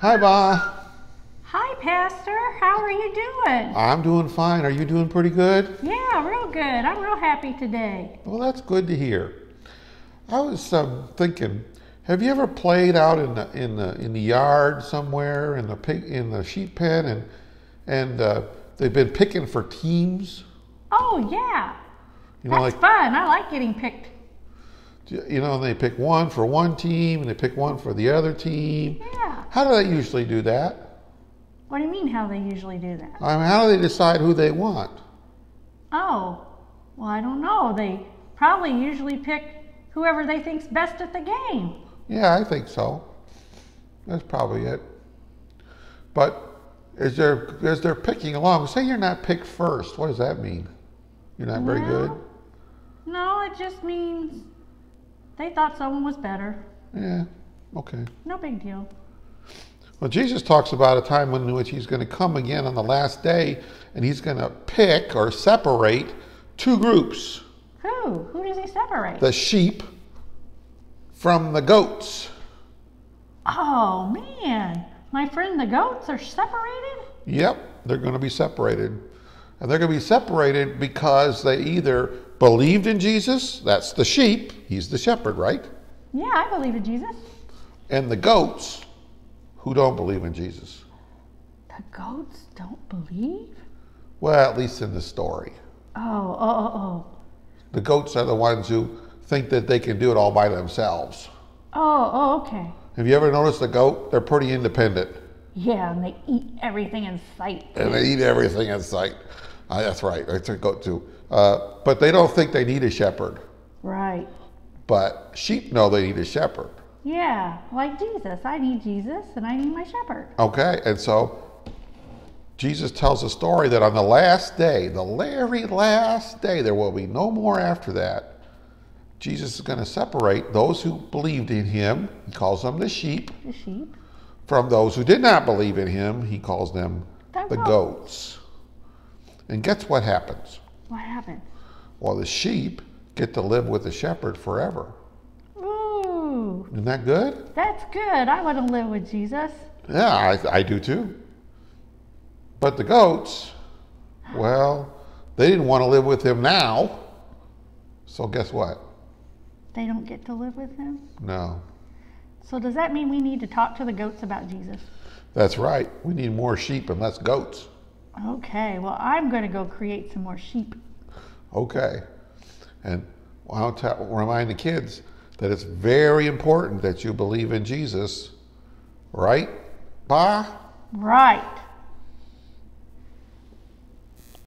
Hi, Ba. Hi, Pastor. How are you doing? I'm doing fine. Are you doing pretty good? Yeah, real good. I'm real happy today. Well, that's good to hear. I was um, thinking, have you ever played out in the in the in the yard somewhere in the pig in the sheep pen and and uh, they've been picking for teams? Oh, yeah. You know, That's like fun. I like getting picked. you know, they pick one for one team and they pick one for the other team. Yeah. How do they usually do that? What do you mean how they usually do that? I mean, how do they decide who they want? Oh, well, I don't know. They probably usually pick whoever they think's best at the game. Yeah, I think so. That's probably it. But as they're as they're picking along, say you're not picked first. What does that mean? You're not very good. No, it just means they thought someone was better. Yeah. Okay. No big deal. Well, Jesus talks about a time in which he's going to come again on the last day, and he's going to pick or separate two groups: Who? Who does he separate? the sheep from the goats. oh, man. My friend the goats are separated? Yep, they're going to be separated. And they're going to be separated because they either believed in Jesus, that's the sheep, he's the shepherd, right? Yeah, I believe in Jesus. And the goats who don't believe in Jesus. The goats don't believe? Well, at least in the story. Oh, oh, oh, oh. The goats are the ones who think that they can do it all by themselves. Oh, oh, okay. Have you ever noticed a goat? They're pretty independent Yeah, and they eat everything in sight. and they eat everything in sight. Uh, that's right, that's a goat too. Uh, but they don't think they need a shepherd. Right. But sheep know they need a shepherd. Yeah, like Jesus. I need Jesus and I need my shepherd. Okay, and so Jesus tells a story that on the last day, the very last day, there will be no more after that. Jesus is going to separate those who believed in him, he calls them the sheep, The sheep. from those who did not believe in him, he calls them The the goats. And guess what happens? What happened? Well, the sheep get to live with the shepherd forever. Ooh, Isn't that good? that's good. I want to live with Jesus. Yeah, I, I do too. But the goats, well, they didn't want to live with him now. So guess what? They don't get to live with him. No. So does that mean we need to talk to the goats about Jesus? That's right. We need more sheep and less goats. Okay, well, I'm going to go create some more sheep. Okay. And I'll tell, remind the kids that it's very important that you believe in Jesus, right? Ba? Right.